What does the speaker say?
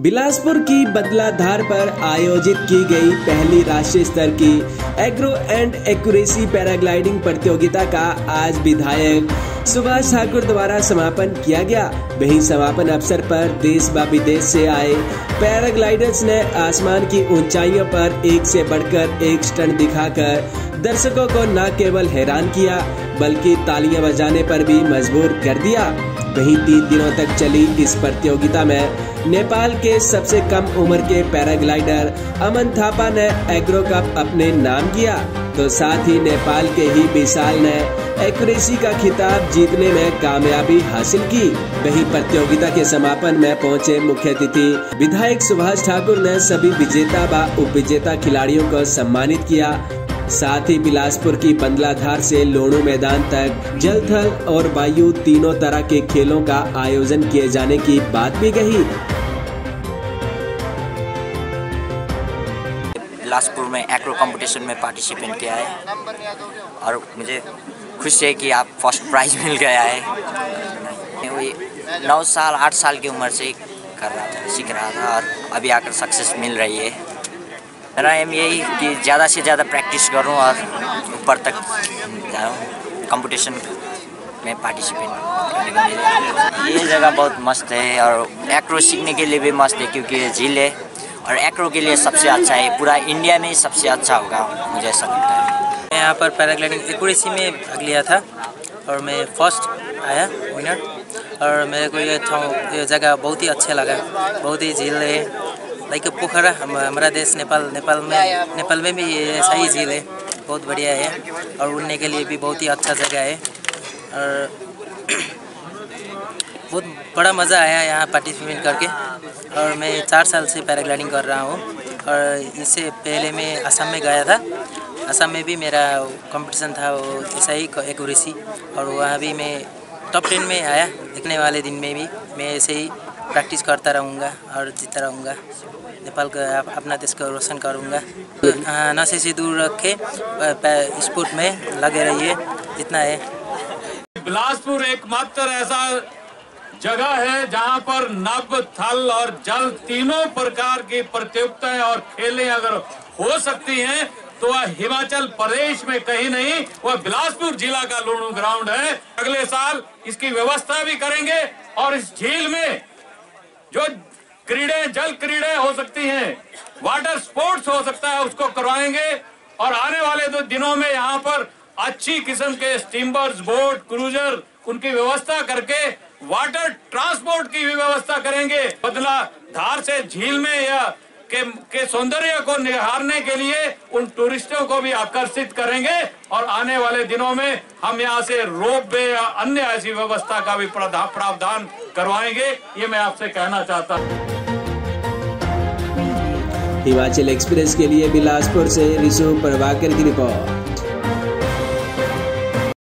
बिलासपुर की बदलाधार पर आयोजित की गई पहली राष्ट्रीय स्तर की एग्रो एंड एक्यूरेसी पैराग्लाइडिंग प्रतियोगिता का आज विधायक सुभाष ठाकुर द्वारा समापन किया गया। वहीं समापन अवसर पर देश व विदेश से आए पैराग्लाइडर्स ने आसमान की ऊंचाइयों पर एक से बढ़कर एक स्टंट दिखाकर दर्शकों को न केवल हैरान किया, बल्कि तालियाँ बजाने पर भी मजबूर कर दिया। वहीं तीन दिनों तक चली इस प्रतियोगिता में नेपाल के सबसे कम उम्र के पैराग्लाइडर अमन थापा ने एग्रो कप अपने नाम किया। तो साथ ही नेपाल के ही विशाल ने एक्यूरेसी का खिताब जीतने में कामयाबी हासिल की। वही प्रतियोगिता के समापन में पहुँचे मुख्य अतिथि विधायक सुभाष ठाकुर ने सभी विजेता व उप विजेता खिलाड़ियों को सम्मानित किया। साथ ही बिलासपुर की बंदलाधार से लोणू मैदान तक जल थल और वायु तीनों तरह के खेलों का आयोजन किए जाने की बात भी कही। बिलासपुर में एक्रो कंपटीशन में पार्टिसिपेट किया है। और मुझे खुश है कि आप फ़र्स्ट प्राइज मिल गया है। नौ साल, आठ साल की उम्र से कर रहा था, सीख रहा था और अभी आकर सक्सेस मिल रही है। एम यही कि ज़्यादा से ज़्यादा प्रैक्टिस करूँ और ऊपर तक जाऊँ कंपटीशन में पार्टिसिपेट ये जगह बहुत मस्त है और एक्रो सीखने के लिए भी मस्त है क्योंकि ये झील है और एक्रो के लिए सबसे अच्छा है। पूरा इंडिया में सबसे अच्छा होगा, मुझे ऐसा लगता है। मैं यहाँ पर पैराग्लाइडिंग एक्यूरेसी में भाग लिया था और मैं फ़र्स्ट आया विनर और मेरे को ये ये जगह बहुत ही अच्छा लगा। बहुत ही झील है। लाइक पोखरा हमारा देश नेपाल नेपाल में नेपाल में भी ऐसा ही झील है, बहुत बढ़िया है, और उड़ने के लिए भी बहुत ही अच्छा जगह है, और बहुत बड़ा मज़ा आया यहाँ पार्टिसिपेट करके, और मैं चार साल से पैराग्लाइडिंग कर रहा हूँ, और इससे पहले मैं असम में गया था, असम में भी मेरा कंपटीशन था, वो ऐसा ही एक उड़ीसी और वहाँ भी मैं टॉप टेन में आया, दिखने वाले दिन में भी, मैं ऐसे ही प्रैक्टिस करता रहूँगा, और जीता रहूँगा। नेपाल का अपना देश को रोशन करूँगा। नशे से दूर रखे स्पोर्ट में लगे रहिए, जितना है। बिलासपुर एकमात्र ऐसा जगह है जहाँ पर नभ थल और जल तीनों प्रकार की प्रतियोगिताएँ और खेलें अगर हो सकती हैं तो वह हिमाचल प्रदेश में कहीं नहीं, वह बिलासपुर जिला का लूणू ग्राउंड है। अगले साल इसकी व्यवस्था भी करेंगे और इस झील में जो जल क्रीड़े हो सकती हैं वाटर स्पोर्ट्स हो सकता है उसको करवाएँगे। और आने वाले दो दिनों में यहाँ पर अच्छी किस्म के स्टीमर्स बोट क्रूजर उनकी व्यवस्था करके वाटर ट्रांसपोर्ट की भी व्यवस्था करेंगे। बदला धार से झील में या के, के सौंदर्य को निहारने के लिए उन टूरिस्टों को भी आकर्षित करेंगे। और आने वाले दिनों में हम यहाँ से रोप वे या अन्य ऐसी व्यवस्था का भी प्रावधान करवाएँगे। ये मैं आपसे कहना चाहता हूँ। हिमाचल एक्सप्रेस के लिए बिलासपुर से ऋषु प्रभाकर की रिपोर्ट।